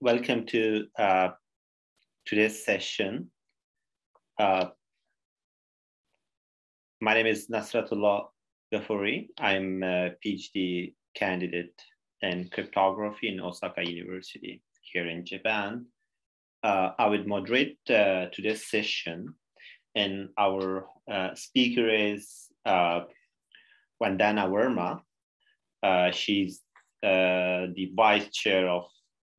welcome to uh, today's session. Uh, my name is Nasratullah Ghafouri. I'm a PhD candidate in cryptography in Osaka University here in Japan. Uh, I would moderate uh, today's session, and our uh, speaker is Vandana Verma. Uh, she's uh, the vice chair of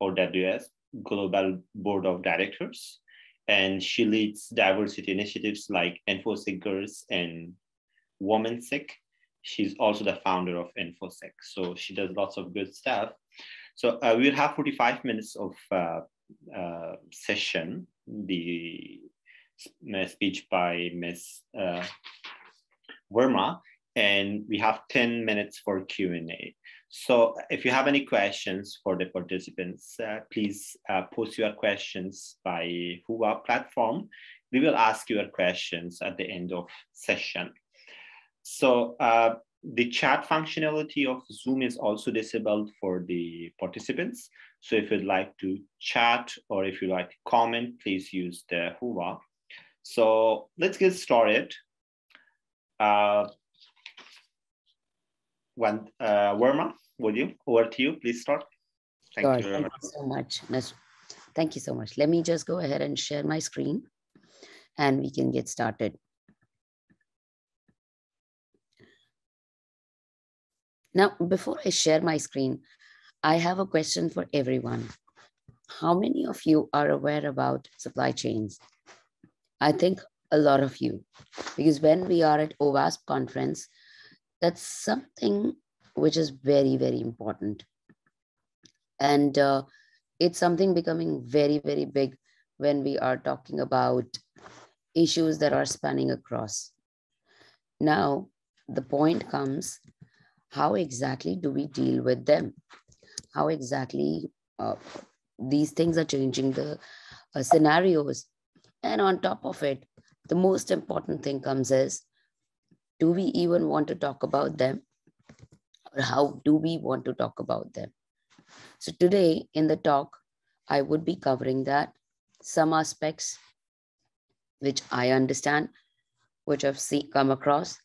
OWASP Global Board of Directors, and she leads diversity initiatives like InfoSec Girls and WomenSec. She's also the founder of InfoSec, so she does lots of good stuff. So uh, we'll have 45 minutes of uh, uh, session. The speech by Ms. Uh, Verma, and we have 10 minutes for Q&A. So if you have any questions for the participants, uh, please uh, post your questions by Whova platform. We will ask your questions at the end of session. So uh, the chat functionality of Zoom is also disabled for the participants. So if you'd like to chat or if you'd like to comment, please use the Whova. So let's get started. Uh, one, uh, would you? Over to you. Please start. Thank you thank. You so much. Thank you so much. Let me just go ahead and share my screen and we can get started. Now, before I share my screen, I have a question for everyone. How many of you are aware about supply chains? I think a lot of you, because when we are at OWASP conference, that's something which is very, very important. And uh, it's something becoming very, very big when we are talking about issues that are spanning across. Now, the point comes how exactly do we deal with them? How exactly uh, these things are changing the uh, scenarios? And on top of it, the most important thing comes is do we even want to talk about them? Or how do we want to talk about them? So today in the talk, I would be covering that, some aspects which I understand, which I've see, come across.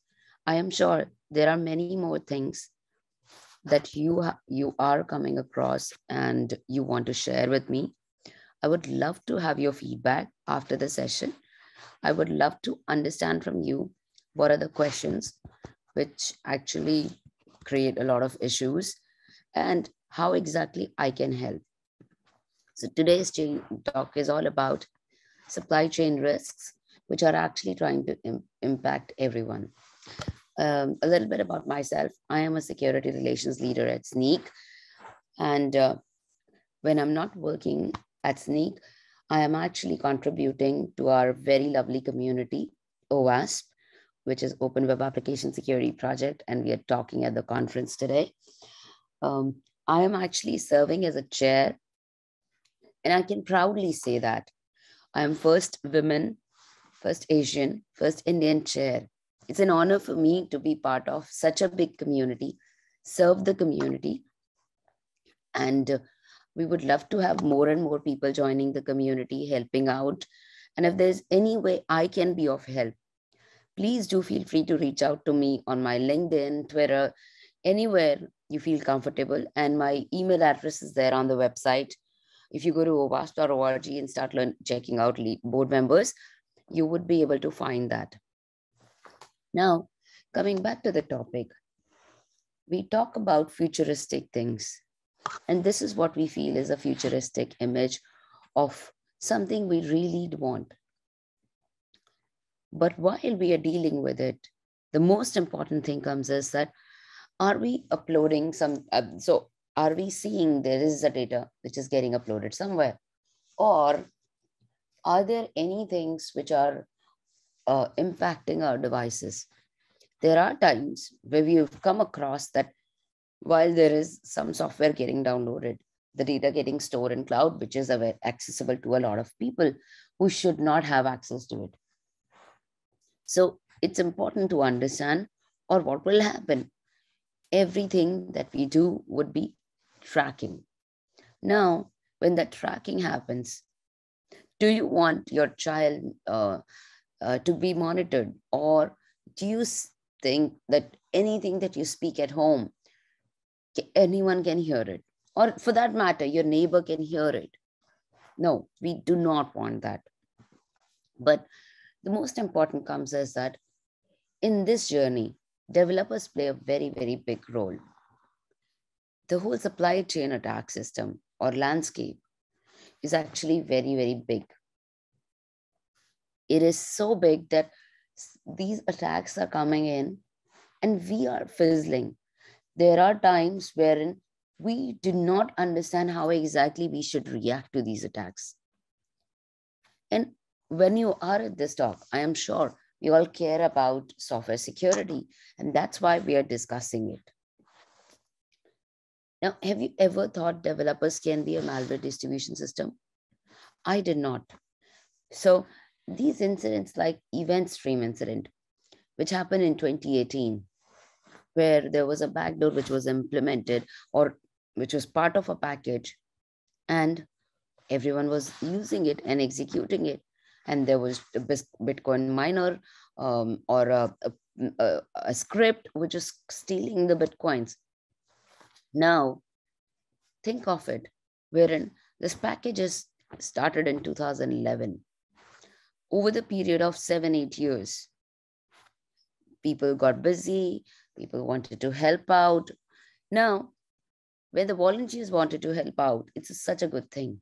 I am sure there are many more things that you, you are coming across and you want to share with me. I would love to have your feedback after the session. I would love to understand from you what are the questions which actually create a lot of issues and how exactly I can help. So today's talk is all about supply chain risks, which are actually trying to Im impact everyone. Um, a little bit about myself. I am a security relations leader at Snyk. And uh, when I'm not working at Snyk, I am actually contributing to our very lovely community, OWASP, which is Open Web Application Security Project, and we are talking at the conference today. Um, I am actually serving as a chair, and I can proudly say that I am first woman, first Asian, first Indian chair. It's an honor for me to be part of such a big community, serve the community, and uh, we would love to have more and more people joining the community, helping out. And if there's any way I can be of help, please do feel free to reach out to me on my LinkedIn, Twitter, anywhere you feel comfortable. And my email address is there on the website. If you go to owasp.org and start learn, checking out board members, you would be able to find that. Now, coming back to the topic, we talk about futuristic things. And this is what we feel is a futuristic image of something we really want. But while we are dealing with it, the most important thing comes is that are we uploading some, uh, so are we seeing there is a data which is getting uploaded somewhere? Or are there any things which are uh, impacting our devices? There are times where we've come across that while there is some software getting downloaded, the data getting stored in cloud, which is accessible to a lot of people who should not have access to it. So it's important to understand or what will happen. Everything that we do would be tracking. Now, when that tracking happens, do you want your child uh, uh, to be monitored? Or do you think that anything that you speak at home, anyone can hear it? Or for that matter, your neighbor can hear it. No, we do not want that. But the most important comes is that in this journey, developers play a very, very big role. The whole supply chain attack system or landscape is actually very, very big. It is so big that these attacks are coming in and we are fizzling. There are times wherein we do not understand how exactly we should react to these attacks. And when you are at this talk, I am sure you all care about software security, and that's why we are discussing it. Now, have you ever thought developers can be a malware distribution system? I did not. So these incidents like event stream incident, which happened in 2018, where there was a backdoor which was implemented or which was part of a package and everyone was using it and executing it and there was a bitcoin miner um, or a, a, a script which is stealing the bitcoins now think of it wherein this package is started in 2011 over the period of seven eight years people got busy people wanted to help out now where the volunteers wanted to help out. It's such a good thing.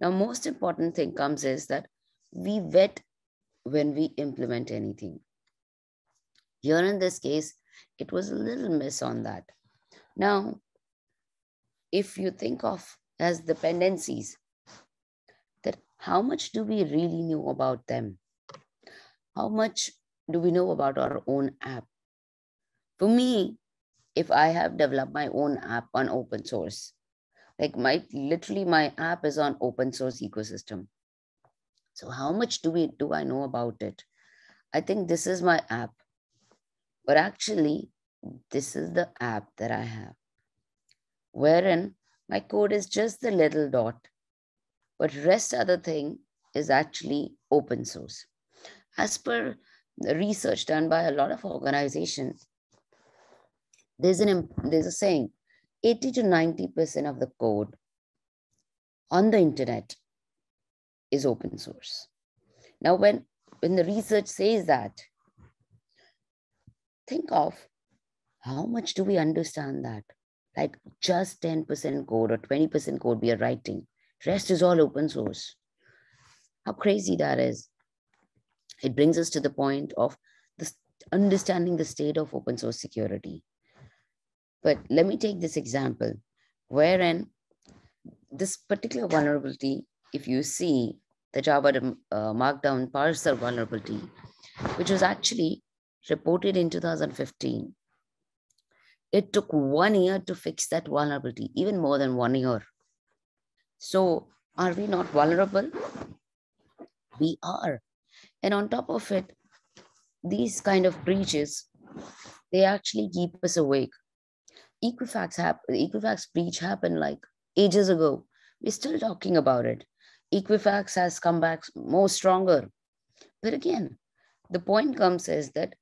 Now, most important thing comes is that we vet when we implement anything. Here in this case, it was a little miss on that. Now, if you think of as dependencies, that how much do we really know about them? How much do we know about our own app? For me, if I have developed my own app on open source. Like my literally my app is on open source ecosystem. So how much do we do I know about it? I think this is my app. But actually, this is the app that I have. Wherein my code is just the little dot, but rest other thing is actually open source. As per the research done by a lot of organizations, there's an there's a saying 80 to 90 percent of the code on the internet is open source. Now when when the research says that think of how much do we understand that? Like just 10% code or 20% code we are writing rest is all open source. How crazy that is. It brings us to the point of this understanding the state of open source security. But let me take this example, wherein this particular vulnerability, if you see the Java uh, Markdown parser vulnerability, which was actually reported in 2015, it took one year to fix that vulnerability, even more than one year. So are we not vulnerable? We are. And on top of it, these kind of breaches, they actually keep us awake. Equifax happened, Equifax breach happened like ages ago. We're still talking about it. Equifax has come back more stronger. But again, the point comes is that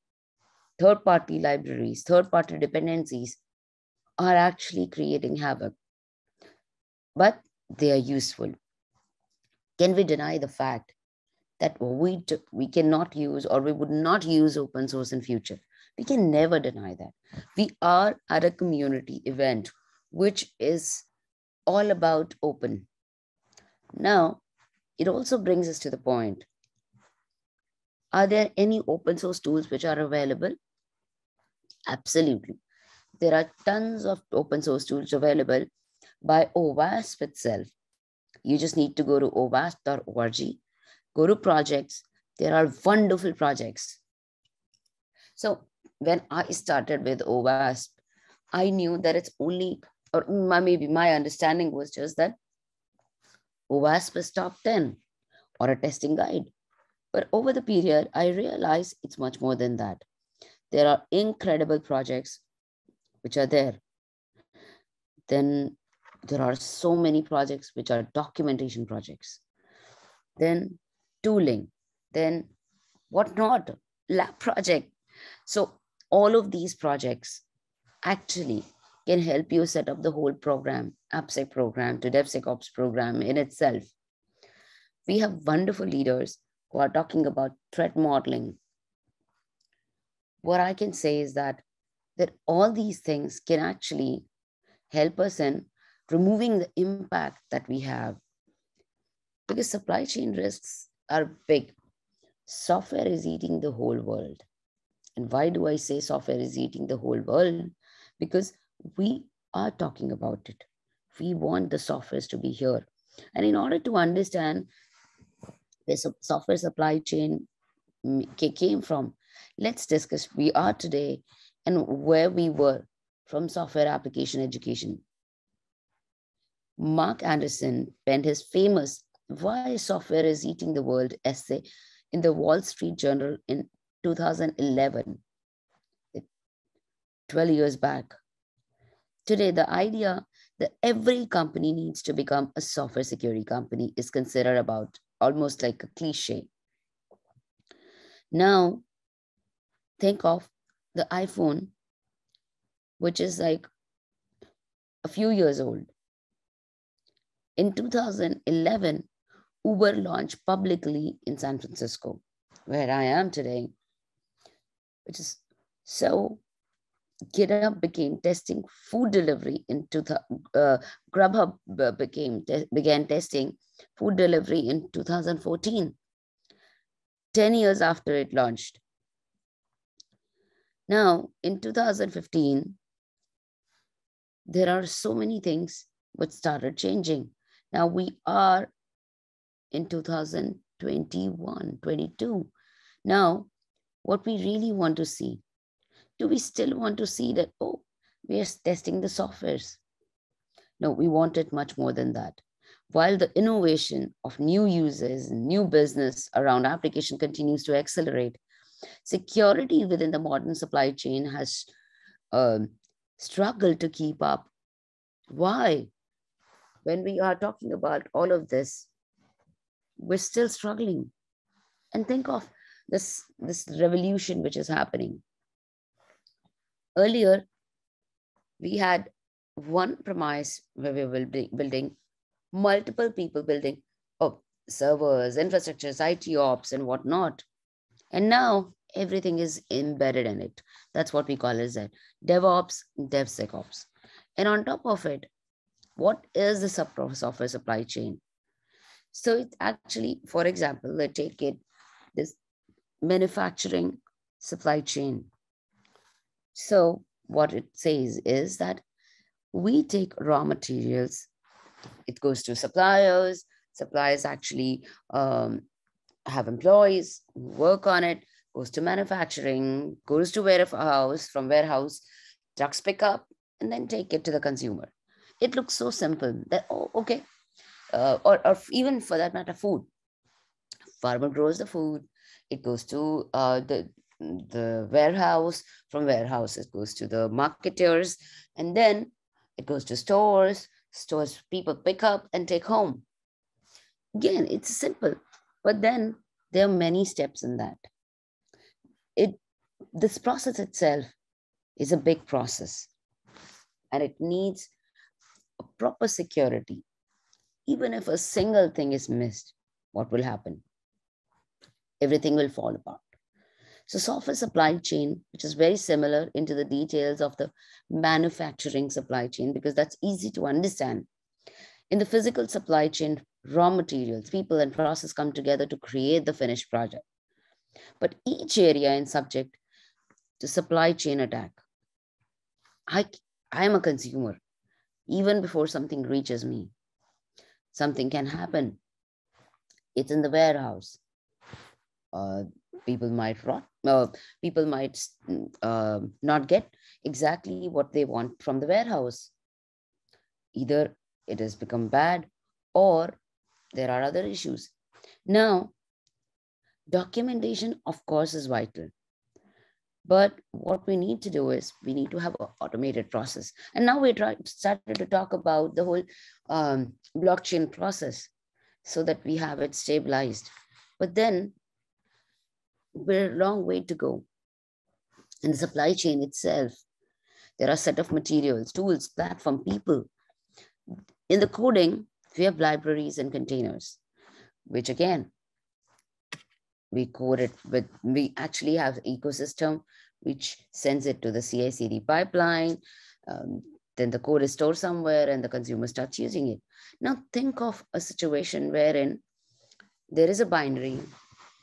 third party libraries, third party dependencies are actually creating havoc. But they are useful. Can we deny the fact that we, we cannot use or we would not use open source in future? We can never deny that. We are at a community event, which is all about open. Now, it also brings us to the point. Are there any open source tools which are available? Absolutely. There are tons of open source tools available by OWASP itself. You just need to go to owasp.org, go to projects. There are wonderful projects. So when I started with OWASP, I knew that it's only, or maybe my understanding was just that OWASP top 10 or a testing guide. But over the period, I realized it's much more than that. There are incredible projects which are there. Then there are so many projects which are documentation projects. Then tooling, then whatnot, lab project. So all of these projects actually can help you set up the whole program, AppSec program to DevSecOps program in itself. We have wonderful leaders who are talking about threat modeling. What I can say is that that all these things can actually help us in removing the impact that we have. Because supply chain risks are big. Software is eating the whole world. And why do I say software is eating the whole world? Because we are talking about it. We want the softwares to be here. And in order to understand where software supply chain came from, let's discuss we are today and where we were from software application education. Marc Andreessen penned his famous Why Software is Eating the World essay in the Wall Street Journal in 2011, 12 years back. Today, the idea that every company needs to become a software security company is considered about almost like a cliche. Now, think of the iPhone, which is like a few years old. In 2011, Uber launched publicly in San Francisco, where I am today, which is so GitHub became testing food delivery in the uh, Grubhub became te began testing food delivery in 2014, 10 years after it launched. Now, in 2015, there are so many things which started changing. Now we are in 2021, 22. Now, what we really want to see do we still want to see that, oh, we are testing the softwares? No, we want it much more than that. While the innovation of new users, new business around application continues to accelerate, security within the modern supply chain has um, struggled to keep up. Why? When we are talking about all of this, we're still struggling. And think of this, this revolution which is happening earlier we had one premise where we were building multiple people building oh, servers, infrastructures, IT ops, and whatnot. And now everything is embedded in it. That's what we call as a DevOps, DevSecOps. And on top of it, what is the software supply chain? So it's actually, for example, let's take it this manufacturing supply chain. So what it says is that we take raw materials, it goes to suppliers, suppliers actually um, have employees work on it, goes to manufacturing, goes to warehouse, from warehouse, trucks pick up, and then take it to the consumer. It looks so simple that, oh, okay. Uh, or, or even for that matter, food. Farmer grows the food, it goes to uh, the the warehouse. From warehouse, it goes to the marketers. And then it goes to stores. Stores people pick up and take home. Again, it's simple. But then there are many steps in that. It this process itself is a big process and it needs a proper security. Even if a single thing is missed, what will happen? Everything will fall apart. So software supply chain, which is very similar into the details of the manufacturing supply chain, because that's easy to understand. In the physical supply chain, raw materials, people and process come together to create the finished project. But each area and subject to supply chain attack. I, I am a consumer. Even before something reaches me, something can happen. It's in the warehouse. Uh, people might rot uh, people might uh, not get exactly what they want from the warehouse either it has become bad or there are other issues now documentation of course is vital But what we need to do is we need to have an automated process. And now we try, started to talk about the whole um, blockchain process so that we have it stabilized. But then we're a long way to go. In the supply chain itself, there are set of materials, tools, platform, people. In the coding, we have libraries and containers, which again, we code it with, we actually have ecosystem, which sends it to the CI/CD pipeline. Um, then the code is stored somewhere and the consumer starts using it. Now think of a situation wherein there is a binary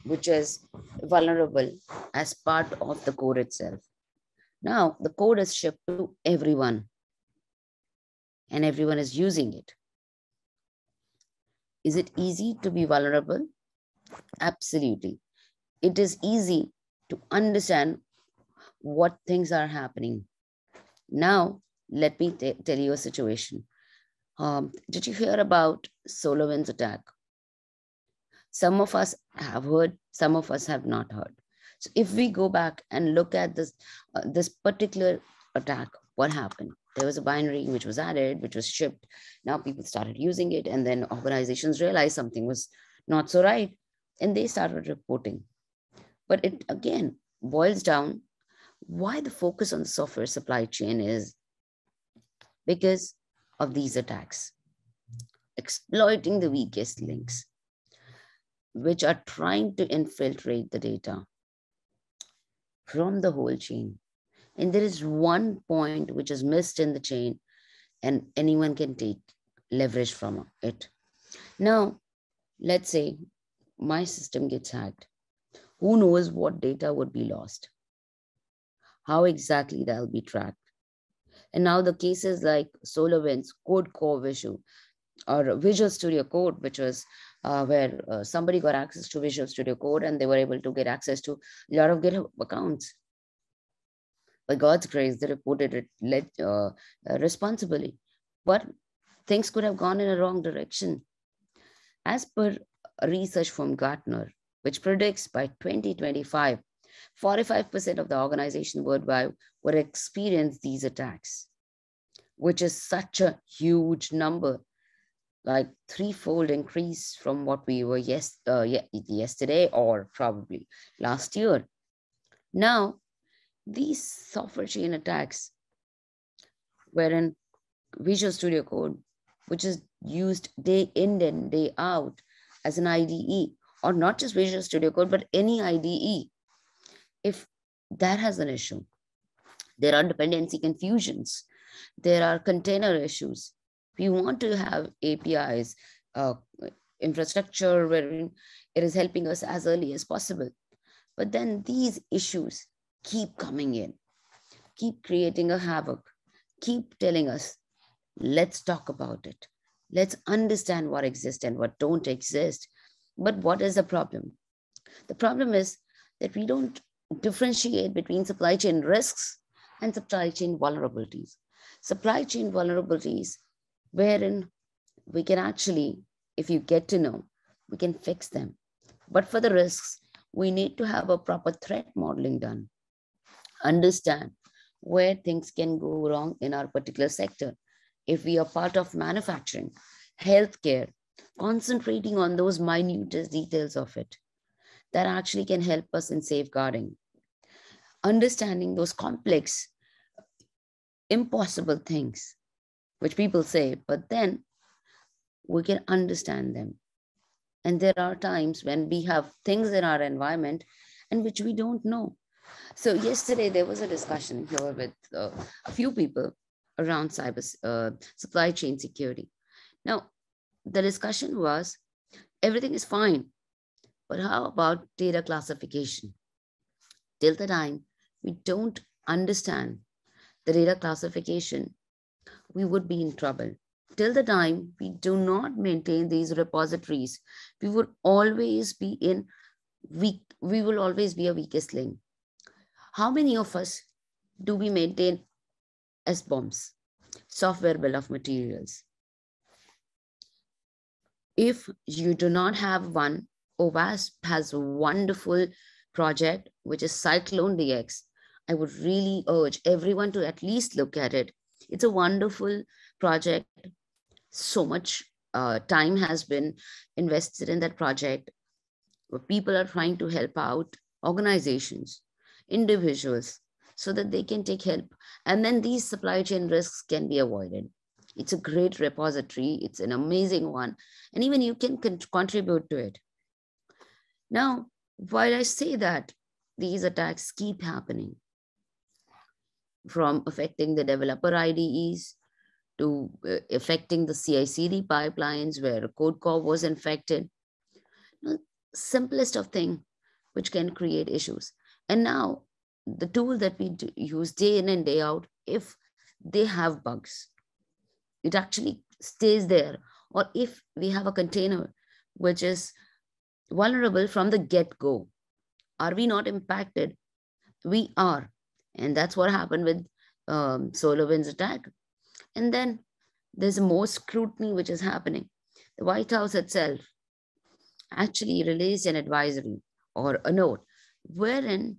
which is vulnerable as part of the code itself. Now the code is shipped to everyone and everyone is using it. Is it easy to be vulnerable? Absolutely. It is easy to understand what things are happening. Now, let me tell you a situation. Um, did you hear about SolarWinds attack? Some of us have heard, some of us have not heard. So if we go back and look at this, uh, this particular attack, what happened? There was a binary which was added, which was shipped. Now people started using it, and then organizations realized something was not so right, and they started reporting. But it again boils down why the focus on the software supply chain is because of these attacks, exploiting the weakest links, which are trying to infiltrate the data from the whole chain. And there is one point which is missed in the chain, and anyone can take leverage from it. Now, let's say my system gets hacked. Who knows what data would be lost? How exactly that'll be tracked? And now the cases like SolarWinds, Codecov issue, or Visual Studio Code, which was uh, where uh, somebody got access to Visual Studio Code and they were able to get access to a lot of GitHub accounts. By God's grace, they reported it led, uh, uh, responsibly. But things could have gone in a wrong direction. As per research from Gartner, which predicts by 2025, 45% of the organization worldwide would experience these attacks, which is such a huge number, like threefold increase from what we were yes, uh, yesterday or probably last year. Now, these software chain attacks, wherein Visual Studio Code, which is used day in and day out as an IDE, or not just Visual Studio Code, but any IDE, if that has an issue, there are dependency confusions, there are container issues. We want to have APIs, uh, infrastructure where it is helping us as early as possible. But then these issues keep coming in, keep creating a havoc, keep telling us, let's talk about it. Let's understand what exists and what don't exist. But what is the problem? The problem is that we don't differentiate between supply chain risks and supply chain vulnerabilities. Supply chain vulnerabilities, wherein we can actually, if you get to know, we can fix them. But for the risks, we need to have a proper threat modeling done. Understand where things can go wrong in our particular sector. If we are part of manufacturing, healthcare, concentrating on those minutest details of it that actually can help us in safeguarding understanding those complex, impossible things, which people say, but then we can understand them. And there are times when we have things in our environment and which we don't know. So yesterday there was a discussion here with uh, a few people around cyber uh, supply chain security. Now, the discussion was everything is fine, but how about data classification? Till the time we don't understand the data classification, we would be in trouble. Till the time we do not maintain these repositories, we would always be in weak, we will always be a weakest link. How many of us do we maintain SBOMs, software bill of materials? If you do not have one, OWASP has a wonderful project, which is CycloneDX, I would really urge everyone to at least look at it. It's a wonderful project. So much uh, time has been invested in that project. People are trying to help out organizations, individuals, so that they can take help. And then these supply chain risks can be avoided. It's a great repository. It's an amazing one. And even you can con contribute to it. Now, while I say that, these attacks keep happening from affecting the developer IDEs to uh, affecting the CI/CD pipelines where Codecov was infected. Simplest of thing, which can create issues. And now the tool that we use day in and day out, if they have bugs, it actually stays there. Or if we have a container which is vulnerable from the get-go, are we not impacted? We are. And that's what happened with um, SolarWinds attack. And then there's more scrutiny which is happening. The White House itself actually released an advisory or a note wherein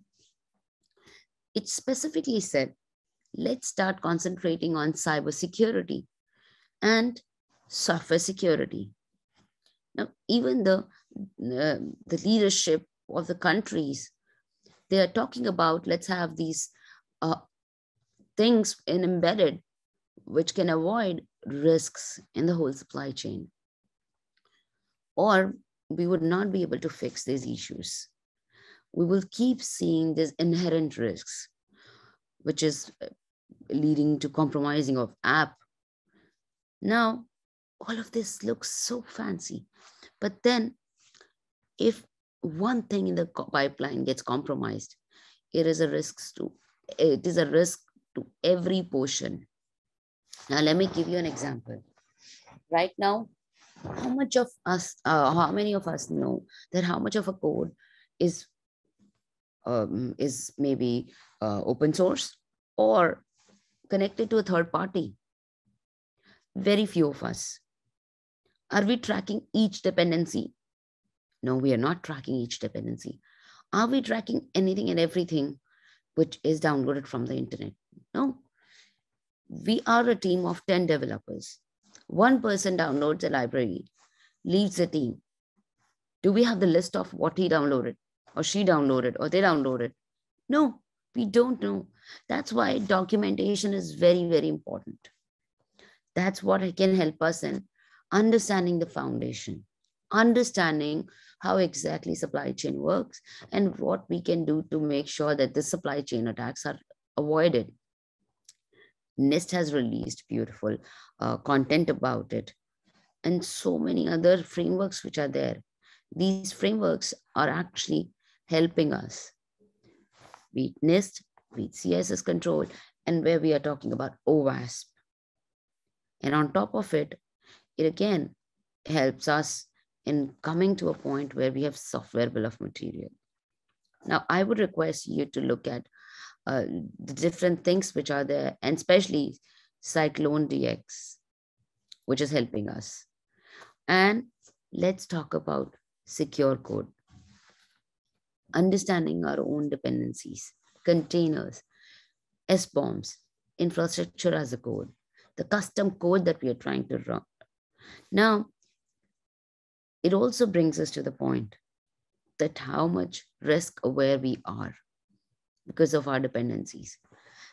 it specifically said, let's start concentrating on cybersecurity and software security. Now, even the, uh, the leadership of the countries, they are talking about let's have these uh, things in embedded which can avoid risks in the whole supply chain. Or we would not be able to fix these issues. We will keep seeing these inherent risks, which is uh, leading to compromising of app. Now, all of this looks so fancy. But then if one thing in the pipeline gets compromised, it is a risk to it is a risk to every portion. Now, let me give you an example. Right now, how much of us, uh, how many of us know that how much of a code is um, is maybe uh, open source or connected to a third party? Very few of us. Are we tracking each dependency? No, we are not tracking each dependency. Are we tracking anything and everything which is downloaded from the internet? No. We are a team of 10 developers. One person downloads a library, leaves the team. Do we have the list of what he downloaded or she downloaded or they downloaded? No, we don't know. That's why documentation is very, very important. That's what it can help us in understanding the foundation, understanding how exactly supply chain works and what we can do to make sure that the supply chain attacks are avoided. NIST has released beautiful uh, content about it and so many other frameworks which are there. These frameworks are actually helping us. Be it NIST, be it CIS control, and where we are talking about OWASP. And on top of it, it again helps us in coming to a point where we have software bill of material. Now, I would request you to look at uh, the different things which are there, and especially CycloneDX, which is helping us. And let's talk about secure code. Understanding our own dependencies, containers, SBOMs, infrastructure as a code, the custom code that we are trying to run. Now, it also brings us to the point that how much risk aware we are because of our dependencies.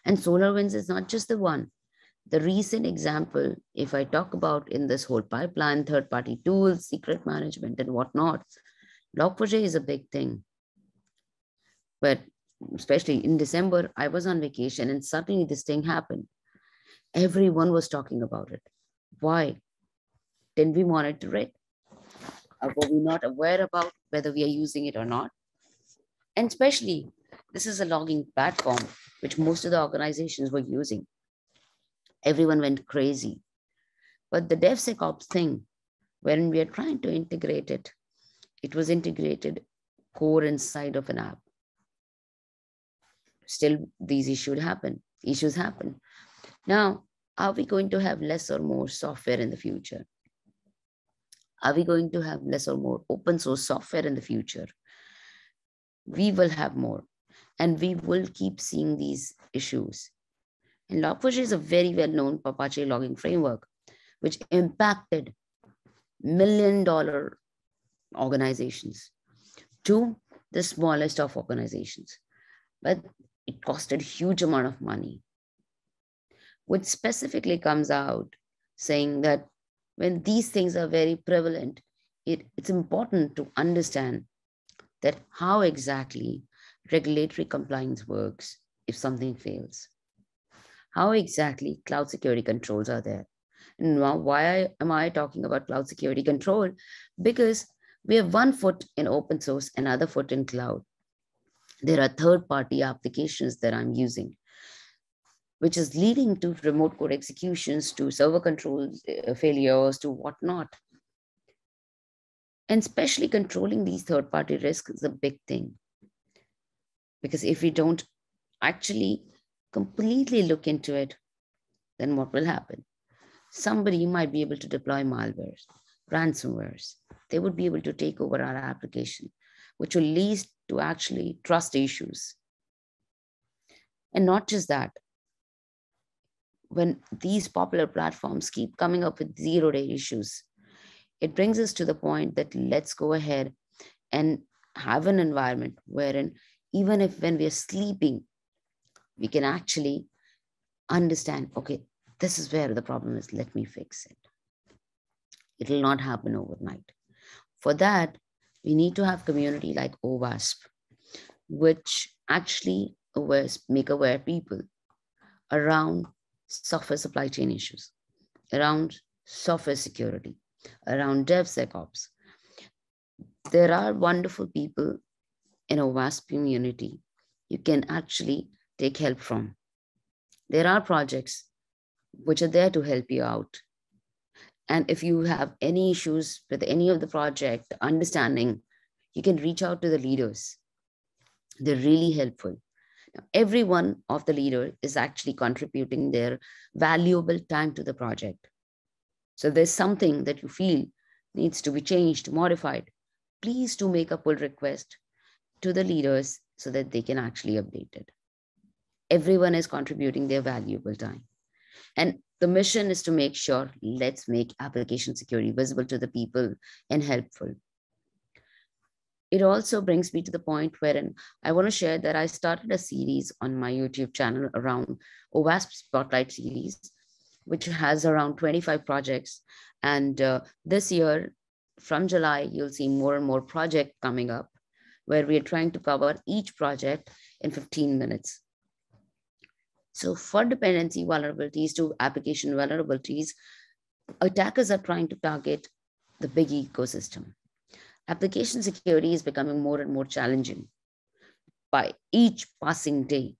And SolarWinds is not just the one. The recent example, if I talk about in this whole pipeline, third-party tools, secret management and whatnot, Log4j is a big thing. But especially in December, I was on vacation and suddenly this thing happened. Everyone was talking about it. Why? Didn't we monitor it? Uh, were we not aware about whether we are using it or not? And especially, this is a logging platform, which most of the organizations were using. Everyone went crazy. But the DevSecOps thing, when we are trying to integrate it, it was integrated core inside of an app. Still, these issues happen. Issues happen. Now, are we going to have less or more software in the future? Are we going to have less or more open source software in the future? We will have more. And we will keep seeing these issues. And Log4j is a very well-known Apache logging framework, which impacted million dollar organizations to the smallest of organizations. But it costed huge amount of money, which specifically comes out saying that when these things are very prevalent, it, it's important to understand that how exactly regulatory compliance works if something fails. How exactly cloud security controls are there? And why am I talking about cloud security control? Because we have one foot in open source, another foot in cloud. There are third party applications that I'm using, which is leading to remote code executions, to server control uh, failures, to whatnot. And especially controlling these third party risks is a big thing. Because if we don't actually completely look into it, then what will happen? Somebody might be able to deploy malware, ransomwares. They would be able to take over our application, which will lead to actually trust issues. And not just that, when these popular platforms keep coming up with zero day issues, it brings us to the point that let's go ahead and have an environment wherein even if when we are sleeping, we can actually understand, okay, this is where the problem is, let me fix it. It will not happen overnight. For that, we need to have community like OWASP, which actually awares, make aware people around software supply chain issues, around software security, around DevSecOps. There are wonderful people in a vast community you can actually take help from. There are projects which are there to help you out. And if you have any issues with any of the project, understanding, you can reach out to the leaders. They're really helpful. Every one of the leader is actually contributing their valuable time to the project. So there's something that you feel needs to be changed, modified. Please do make a pull request to the leaders so that they can actually update it. Everyone is contributing their valuable time. And the mission is to make sure let's make application security visible to the people and helpful. It also brings me to the point wherein I want to share that I started a series on my YouTube channel around OWASP Spotlight series, which has around 25 projects. And uh, this year, from July, you'll see more and more project coming up where we are trying to cover each project in 15 minutes. So for dependency vulnerabilities to application vulnerabilities, attackers are trying to target the big ecosystem. Application security is becoming more and more challenging by each passing day.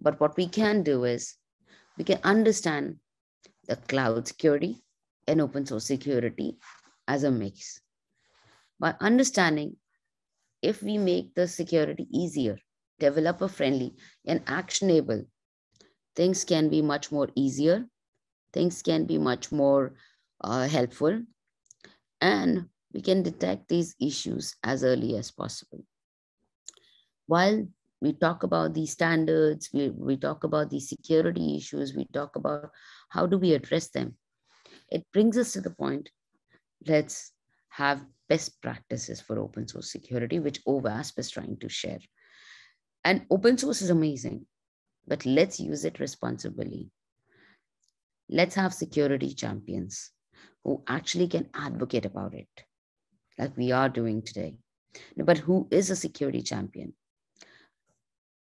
But what we can do is we can understand the cloud security and open source security as a mix. By understanding if we make the security easier, developer friendly, and actionable, things can be much more easier, things can be much more uh, helpful, and we can detect these issues as early as possible. While we talk about these standards, we, we talk about these security issues, we talk about how do we address them. It brings us to the point, let's have best practices for open source security, which OWASP is trying to share. And open source is amazing, but let's use it responsibly. Let's have security champions who actually can advocate about it, like we are doing today. But who is a security champion?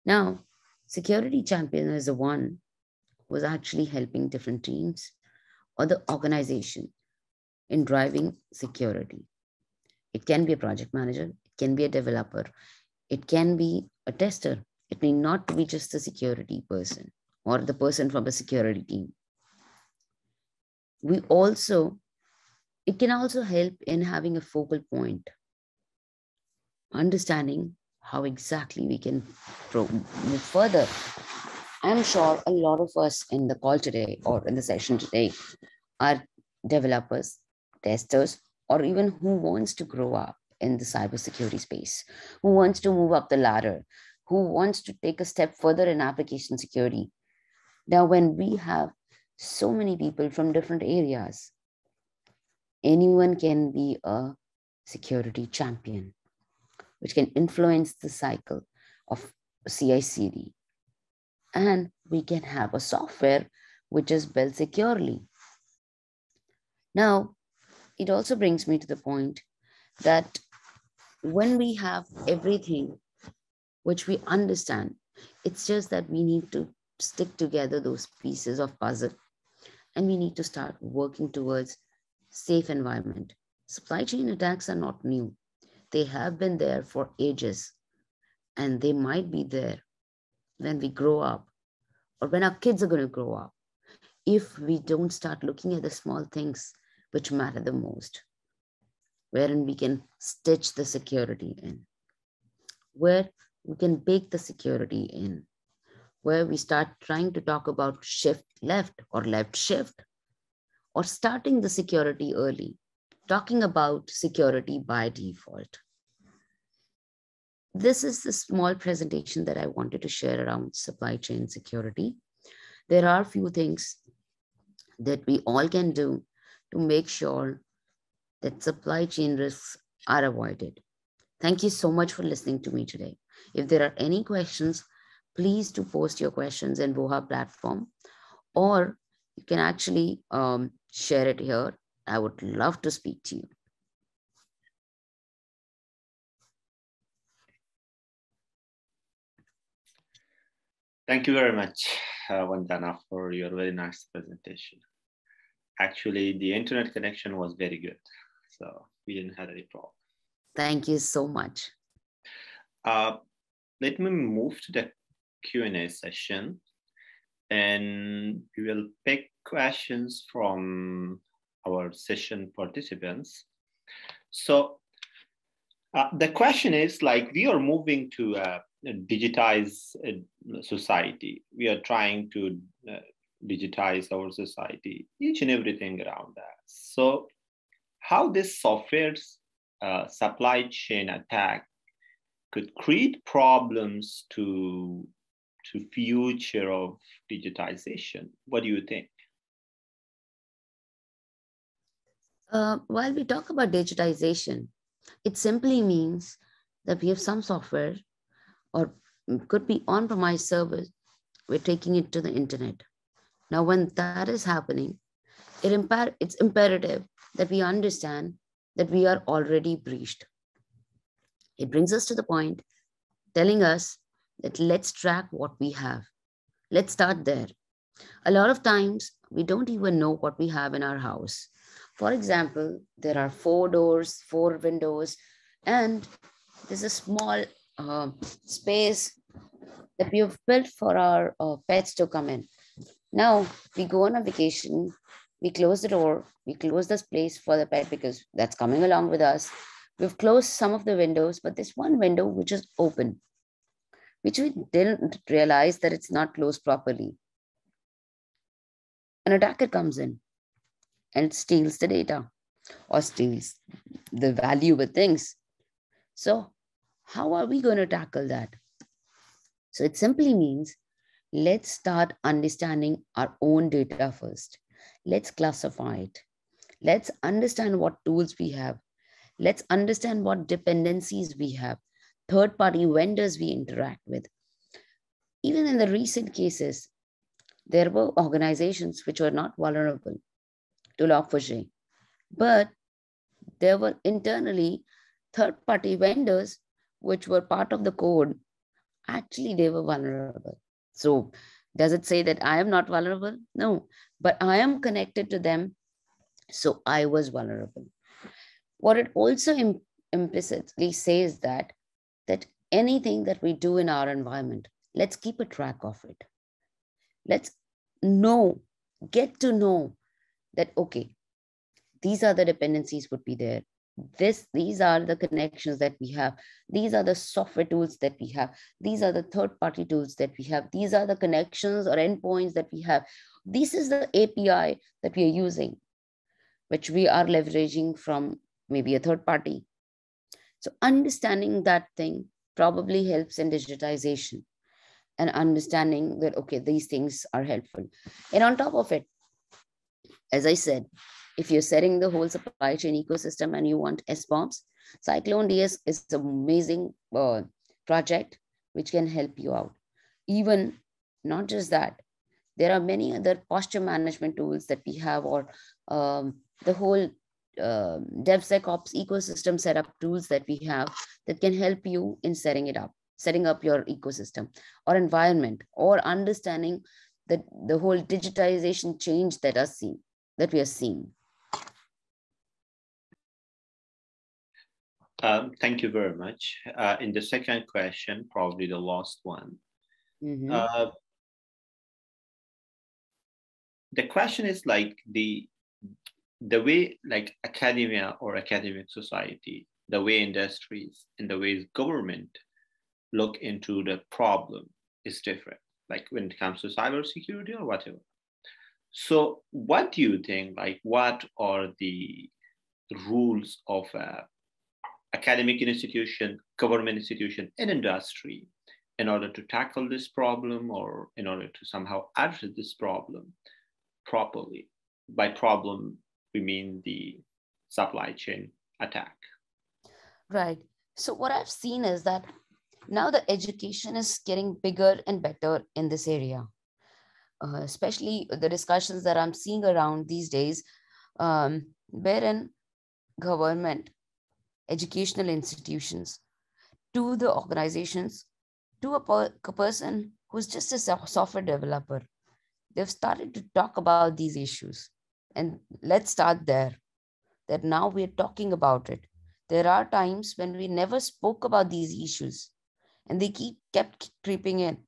Now, security champion is the one who's actually helping different teams or the organization in driving security. It can be a project manager, it can be a developer, it can be a tester. It may not be just a security person or the person from a security team. We also, it can also help in having a focal point, understanding how exactly we can move further. I'm sure a lot of us in the call today or in the session today are developers testers, or even who wants to grow up in the cybersecurity space, who wants to move up the ladder, who wants to take a step further in application security. Now, when we have so many people from different areas, anyone can be a security champion, which can influence the cycle of CI CD. And we can have a software which is built securely. Now, it also brings me to the point that when we have everything which we understand, it's just that we need to stick together those pieces of puzzle and we need to start working towards safe environment. Supply chain attacks are not new. They have been there for ages and they might be there when we grow up or when our kids are going to grow up if we don't start looking at the small things which matter the most, wherein we can stitch the security in, where we can bake the security in, where we start trying to talk about shift left or left shift, or starting the security early, talking about security by default. This is the small presentation that I wanted to share around supply chain security. There are a few things that we all can do to make sure that supply chain risks are avoided. Thank you so much for listening to me today. If there are any questions, please do post your questions in Whova platform, or you can actually um, share it here. I would love to speak to you. Thank you very much, uh, Vandana, for your very nice presentation. Actually, the internet connection was very good, so we didn't have any problem. Thank you so much. Uh, let me move to the Q&A session and we will pick questions from our session participants. So uh, the question is like, we are moving to a, digitized uh, society. We are trying to uh, digitize our society, each and everything around that. So how this software's uh, supply chain attack could create problems to to future of digitization. What do you think? Uh, while we talk about digitization, it simply means that we have some software or could be on-premise service, we're taking it to the internet. Now, when that is happening, it impa- it's imperative that we understand that we are already breached. It brings us to the point telling us that let's track what we have. Let's start there. A lot of times, we don't even know what we have in our house. For example, there are four doors, four windows, and there's a small uh, space that we have built for our uh, pets to come in. Now we go on a vacation, we close the door, we close this place for the pet because that's coming along with us. We've closed some of the windows, but there's one window which is open, which we didn't realize that it's not closed properly. An attacker comes in and steals the data or steals the valuable things. So, how are we going to tackle that? So, it simply means let's start understanding our own data first. Let's classify it. Let's understand what tools we have. Let's understand what dependencies we have, third party vendors we interact with. Even in the recent cases, there were organizations which were not vulnerable to log4j, but there were internally third party vendors which were part of the code. Actually, they were vulnerable. So does it say that I am not vulnerable? No, but I am connected to them. So I was vulnerable. What it also Im- implicitly says that that anything that we do in our environment, let's keep a track of it. Let's know, get to know that, okay, these are the dependencies would be there. This these are the connections that we have. These are the software tools that we have. These are the third party tools that we have. These are the connections or endpoints that we have. This is the api that we are using which we are leveraging from maybe a third party so understanding that thing probably helps in digitization and understanding that, okay, these things are helpful. And on top of it, as I said, if you're setting the whole supply chain ecosystem and you want SBOMs, CycloneDX is an amazing uh, project which can help you out. Even not just that, there are many other posture management tools that we have, or um, the whole uh, DevSecOps ecosystem setup tools that we have that can help you in setting it up, setting up your ecosystem or environment, or understanding the, the whole digitization change that are seen that we are seeing. Um, thank you very much. Uh, in the second question, probably the last one. Mm-hmm. Uh, the question is like the the way like academia or academic society, the way industries and the ways government look into the problem is different. Like when it comes to cybersecurity or whatever. So, what do you think? Like, what are the rules of academic institution, government institution, and industry in order to tackle this problem or in order to somehow address this problem properly? By problem, we mean the supply chain attack. Right. So, what I've seen is that now the education is getting bigger and better in this area uh, especially the discussions that I'm seeing around these days, um, wherein government, educational institutions, to the organizations, to a, per- a person who's just a software developer, they've started to talk about these issues. And let's start there. That now we're talking about it. There are times when we never spoke about these issues, and they keep kept creeping in.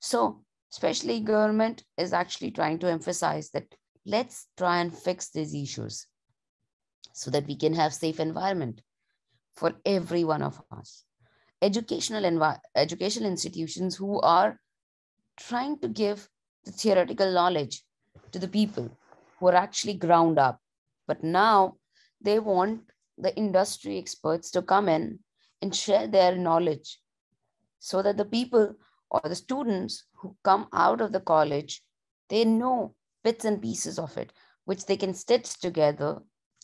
So especially government is actually trying to emphasize that let's try and fix these issues so that we can have safe environment for every one of us educational envi- educational institutions who are trying to give the theoretical knowledge to the people who are actually ground up but now they want the industry experts to come in and share their knowledge so that the people or the students who come out of the college, they know bits and pieces of it, which they can stitch together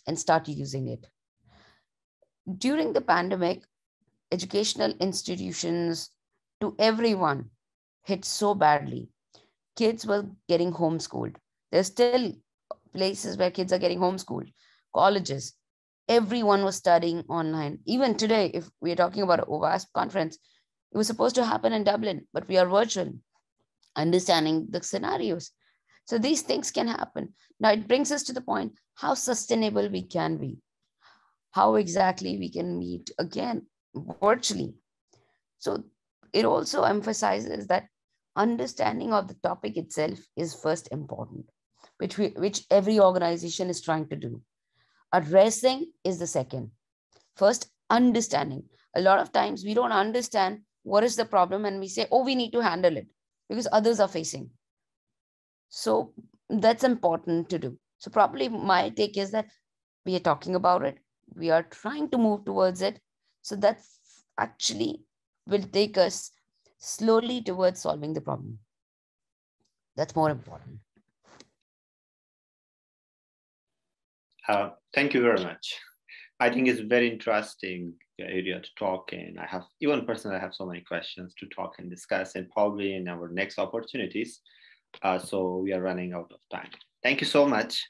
and start using it. During the pandemic, educational institutions to everyone hit so badly. Kids were getting homeschooled. There's still places where kids are getting homeschooled, colleges. Everyone was studying online. Even today, if we're talking about a OWASP conference, it was supposed to happen in Dublin, but we are virtual, understanding the scenarios. So these things can happen. Now it brings us to the point how sustainable we can be, how exactly we can meet again virtually. So it also emphasizes that understanding of the topic itself is first important, which we, which every organization is trying to do. Addressing is the second. First, understanding. A lot of times we don't understand what is the problem and we say oh we need to handle it because others are facing so that's important to do so probably my take is that we are talking about it we are trying to move towards it so that's actually will take us slowly towards solving the problem that's more important uh, thank you very much i think it's very interesting area to talk in. I have even personally I have so many questions to talk and discuss, and probably in our next opportunities. Uh, so we are running out of time. Thank you so much,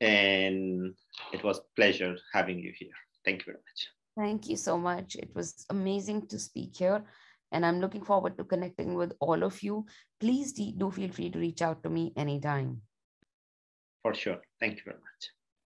and it was pleasure having you here. Thank you very much. Thank you so much. It was amazing to speak here, and I'm looking forward to connecting with all of you. Please do feel free to reach out to me anytime. For sure. Thank you very much.